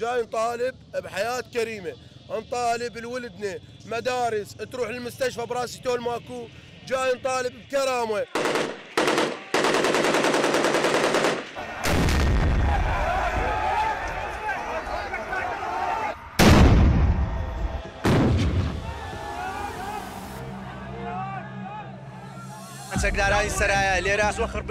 جاي نطالب بحياة كريمة. نطالب لولدنا مدارس تروح للمستشفى براسي تول ماكو. جاي نطالب بكرامة. سەکرارانی سەرایە لێرە زۆ خڕ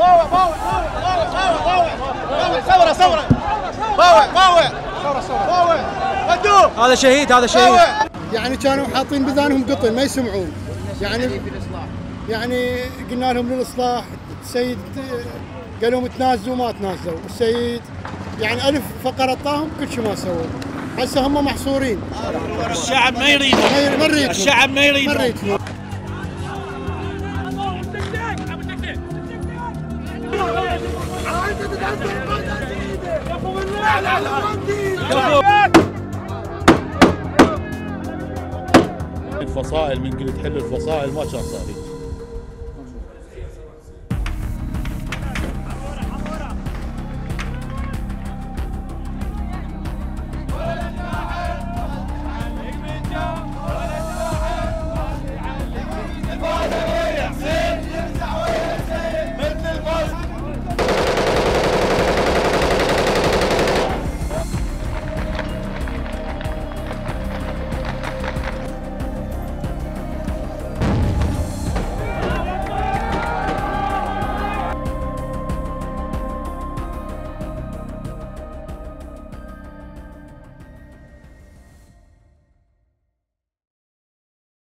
باوع باوع باوع ودوه هذا شهيد هذا شهيد. يعني كانوا حاطين بذانهم قطن ما يسمعون. يعني يعني قلنا لهم للإصلاح السيد قالوا لهم تنازلوا ما تنازلوا. السيد يعني ألف فقره طاهم كل شيء ما سووا. هسه هم محصورين. الشعب ما يريد ما الشعب ما يريد الفصائل من قلت حل الفصائل ما كان صار